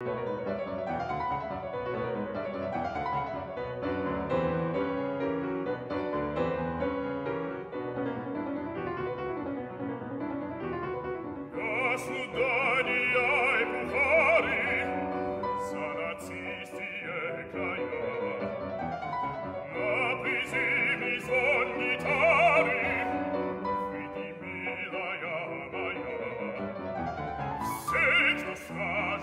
Гасну, да,